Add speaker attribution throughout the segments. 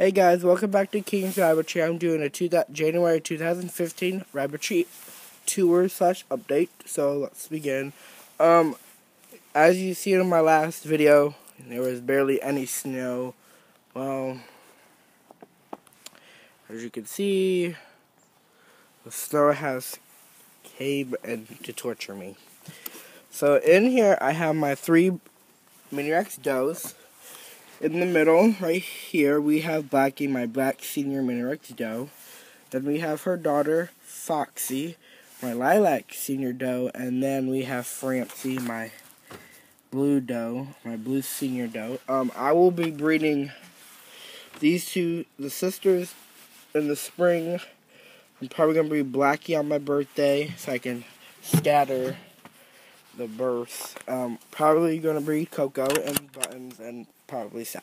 Speaker 1: Hey guys, welcome back to King's Rabbitry. I'm doing a two, January 2015 Rabbitry tour slash update. So let's begin. Um, as you see in my last video, there was barely any snow. Well, as you can see, the snow has came and to torture me. So in here, I have my three Mini Rex does. In the middle, right here, we have Blackie, my black senior Mini Rex doe. Then we have her daughter, Foxy, my lilac senior doe. And then we have Francie, my blue doe, my blue senior doe. Um, I will be breeding these two, the sisters, in the spring. I'm probably going to breed Blackie on my birthday so I can scatter the births. Um, probably going to breed Coco and Buttons and probably Sal.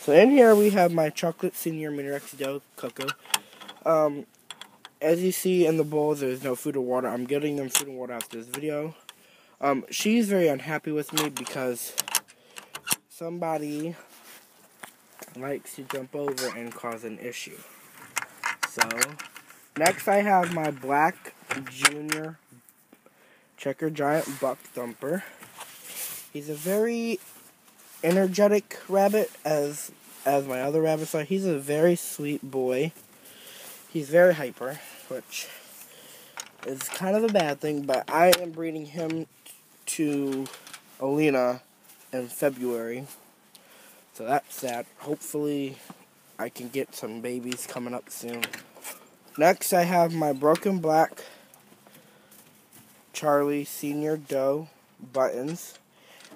Speaker 1: So in here we have my chocolate senior mini Rex doe Coco. Um, as you see in the bowl, there's no food or water. I'm getting them food and water after this video. Um, she's very unhappy with me because somebody likes to jump over and cause an issue. So, next I have my black junior checker giant buck thumper. He's a very energetic rabbit as as my other rabbits are. He's a very sweet boy. He's very hyper, which is kind of a bad thing, but I am breeding him to Alina in February. So that's sad. Hopefully I can get some babies coming up soon. Next I have my broken black Charlie Senior Doe Buttons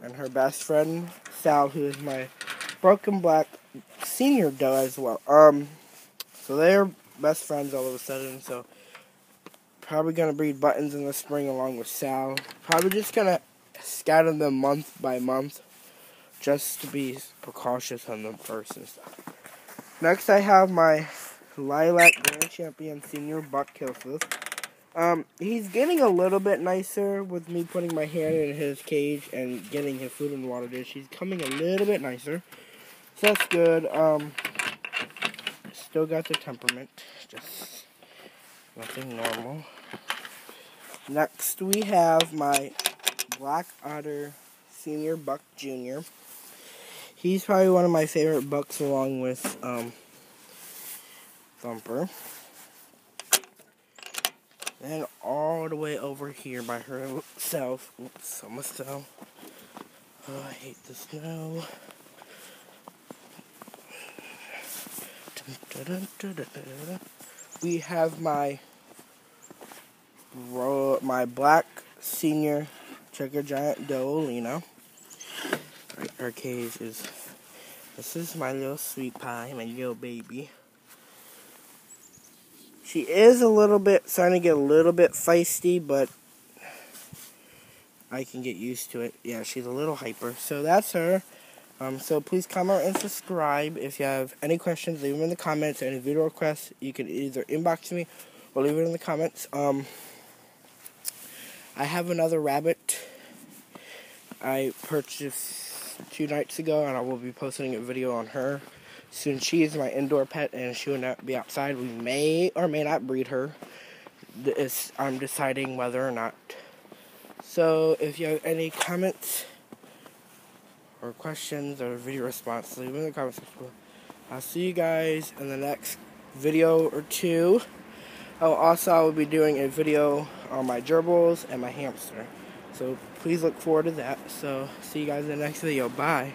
Speaker 1: and her best friend Sal, who is my broken black Senior Doe as well. Um, so they're best friends all of a sudden. So probably gonna breed Buttons in the spring along with Sal. Probably just gonna scatter them month by month, just to be precautious on them first and stuff. Next, I have my Lilac Grand Champion Senior Buck Killswift. Um, he's getting a little bit nicer with me putting my hand in his cage and getting his food and water dish. He's coming a little bit nicer. So that's good. Um, still got the temperament. Just nothing normal. Next, we have my Black Otter Senior Buck Jr. He's probably one of my favorite bucks along with um, Thumper. Then all the way over here by herself. Oops, almost fell. Oh, uh, I hate the snow. We have my bro my black senior checker giant Dolina. Our cage is this is my little sweet pie, my little baby. She is a little bit, starting to get a little bit feisty, but I can get used to it. Yeah, she's a little hyper. So that's her. Um, so please comment and subscribe. If you have any questions, leave them in the comments. Any video requests, you can either inbox me or leave it in the comments. Um, I have another rabbit I purchased two nights ago, and I will be posting a video on her. Since she is my indoor pet and she will not be outside, we may or may not breed her. This, I'm deciding whether or not. So, if you have any comments or questions or video response, leave them in the comments section. I'll see you guys in the next video or two. Oh, also, I will be doing a video on my gerbils and my hamster. So, please look forward to that. So, see you guys in the next video. Bye.